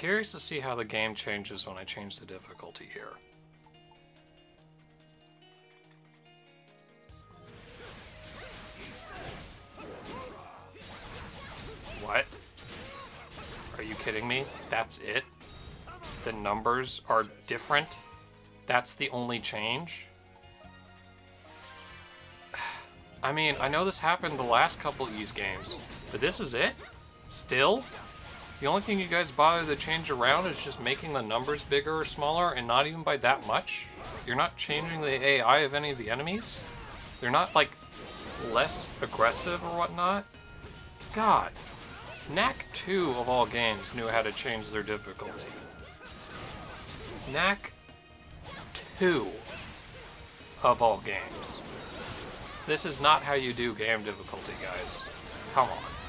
curious to see how the game changes when I change the difficulty here. What? Are you kidding me? That's it? The numbers are different? That's the only change? I mean, I know this happened the last couple Ys games, but this is it? Still? The only thing you guys bother to change around is just making the numbers bigger or smaller, and not even by that much? You're not changing the AI of any of the enemies? They're not, like, less aggressive or whatnot? God. Knack 2 of all games knew how to change their difficulty. Knack 2 of all games. This is not how you do game difficulty, guys. Come on.